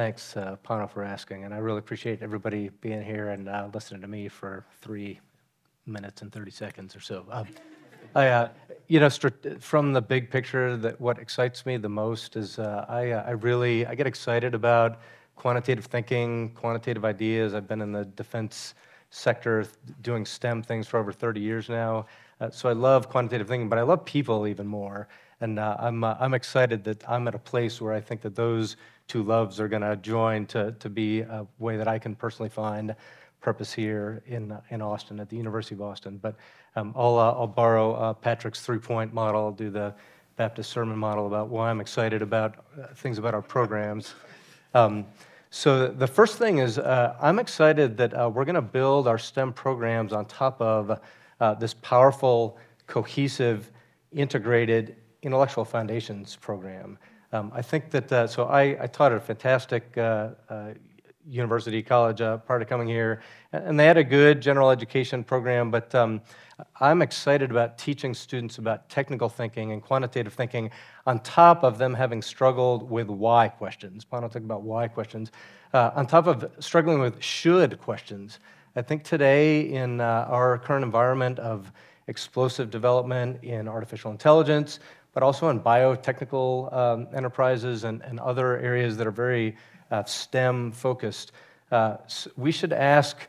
Thanks, uh, Pano, for asking, and I really appreciate everybody being here and uh, listening to me for three minutes and 30 seconds or so. Um, I, uh, you know, from the big picture, that what excites me the most is uh, I, uh, I really I get excited about quantitative thinking, quantitative ideas. I've been in the defense sector doing STEM things for over 30 years now. Uh, so I love quantitative thinking, but I love people even more. And I'm, I'm excited that I'm at a place where I think that those two loves are going to join to, to be a way that I can personally find purpose here in, uh, in Austin, at the University of Austin. But um, I'll, uh, I'll borrow uh, Patrick's three-point model, I'll do the Baptist sermon model about why I'm excited about things about our programs. Um, so the first thing is uh, I'm excited that uh, we're going to build our STEM programs on top of uh, this powerful, cohesive, integrated intellectual foundations program. Um, I think that, uh, so I, I, taught at a fantastic uh, uh, university college uh, prior to coming here, and they had a good general education program, but um, I'm excited about teaching students about technical thinking and quantitative thinking on top of them having struggled with why questions. Pano talked about why questions. Uh, on top of struggling with should questions. I think today, in uh, our current environment of explosive development in artificial intelligence, but also in biotechnical um, enterprises and, and, other areas that are very uh, STEM focused. Uh, we should ask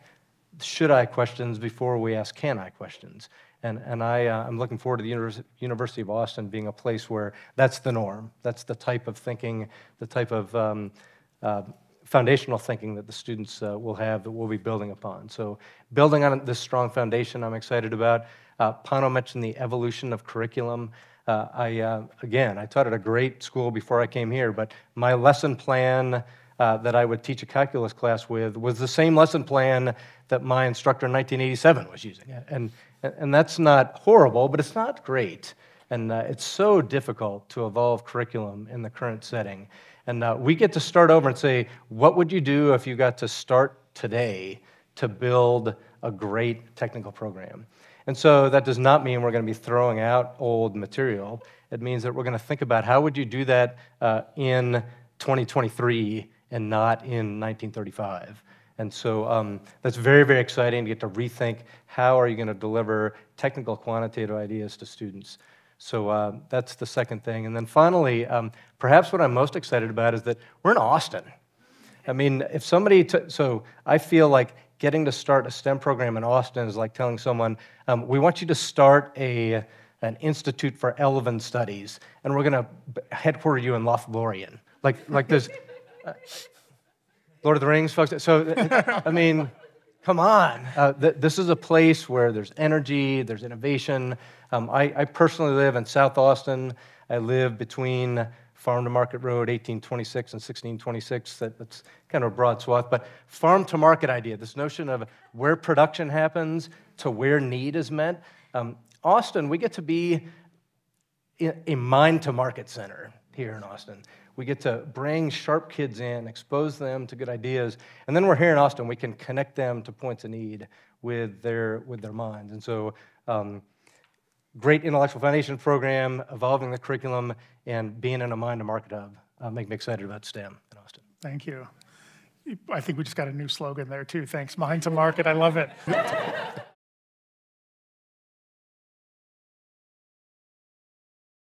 should I questions before we ask can I questions. And, and I, uh, I'm looking forward to the University of Austin being a place where that's the norm. That's the type of thinking, the type of um, uh, foundational thinking that the students uh, will have that we'll be building upon. So, building on this strong foundation, I'm excited about. Uh, Pano mentioned the evolution of curriculum. Uh, I, uh, again, I taught at a great school before I came here, but my lesson plan uh, that I would teach a calculus class with was the same lesson plan that my instructor in 1987 was using. And, and that's not horrible, but it's not great. And uh, it's so difficult to evolve curriculum in the current setting. And uh, we get to start over and say, what would you do if you got to start today to build a great technical program? And so that does not mean we're going to be throwing out old material. It means that we're going to think about how would you do that uh, in 2023 and not in 1935. And so um, that's very, very exciting to get to rethink how are you going to deliver technical quantitative ideas to students. So uh, that's the second thing. And then finally, um, perhaps what I'm most excited about is that we're in Austin. I mean, if somebody, so I feel like getting to start a STEM program in Austin is like telling someone, um, we want you to start a, an Institute for Elven Studies, and we're going to headquarter you in Lothlorien. Like, like there's uh, Lord of the Rings, folks. So, I mean, come on. Uh, th- this is a place where there's energy, there's innovation. Um, I, I personally live in South Austin. I live between Farm to Market Road, 1826 and 1626. That, that's kind of a broad swath. But farm to market idea, this notion of where production happens to where need is met. Um, Austin, we get to be a mind to market center here in Austin. We get to bring sharp kids in, expose them to good ideas, and then we're here in Austin. We can connect them to points of need with their with their minds. And so, um, great intellectual foundation program, evolving the curriculum, and being in a mind to market hub uh, make me excited about STEM in Austin. Thank you. I think we just got a new slogan there too. Thanks, mind to market. I love it.